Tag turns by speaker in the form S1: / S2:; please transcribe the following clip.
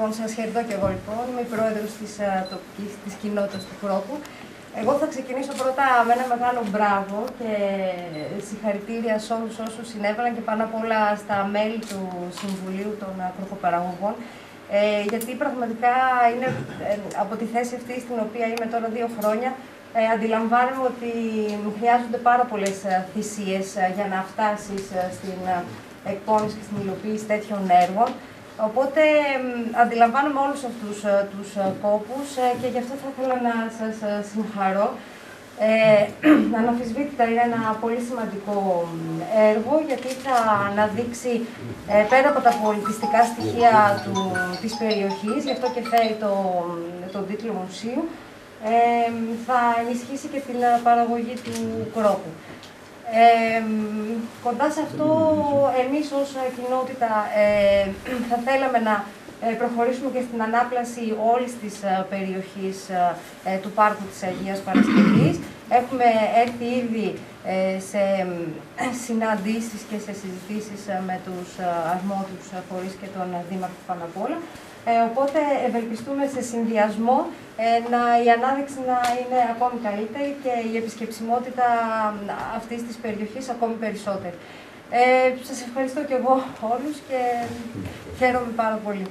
S1: Λοιπόν, σας χαιρετώ και εγώ λοιπόν. Είμαι η πρόεδρος της ε, τοπικής της κοινότητας του Κρόπου. Εγώ θα ξεκινήσω πρώτα με ένα μεγάλο μπράβο και συγχαρητήρια σε όλους όσους συνέβαλαν και πάνω απ' όλα στα μέλη του Συμβουλίου των Κροκοπαραγωγών. Ε, γιατί πραγματικά είναι ε, από τη θέση αυτή στην οποία είμαι τώρα δύο χρόνια, ε, αντιλαμβάνομαι ότι χρειάζονται πάρα πολλές ε, θυσίες για να φτάσεις στην εκπόνηση και στην υλοποίηση τέτοιων έργων. Οπότε αντιλαμβάνομαι όλους αυτούς ε, τους ε, κόπους ε, και γι' αυτό θα ήθελα να σας συγχαρώ. Ε, αναμφισβήτητα είναι ένα πολύ σημαντικό έργο γιατί θα αναδείξει πέρα από τα πολιτιστικά στοιχεία του, της περιοχής, γι' αυτό και φέρει το, τον τίτλο μουσείου, θα ενισχύσει και την παραγωγή του κρόπου. Ε, κοντά σε αυτό, εμείς ως κοινότητα ε, θα θέλαμε να ε, προχωρήσουμε και στην ανάπλαση όλης της ε, περιοχής του Πάρκου της Αγίας Παρασκευής. Έχουμε έρθει ήδη σε συναντήσεις και σε συζητήσεις με τους αρμόδιους φορείς και τον Δήμαρχο Παναπόλα. Ε, οπότε ευελπιστούμε σε συνδυασμό ε, να, η ανάδειξη να είναι ακόμη καλύτερη και η επισκεψιμότητα αυτής της περιοχής ακόμη περισσότερη. Ε, σας ευχαριστώ και εγώ όλους και χαίρομαι πάρα πολύ.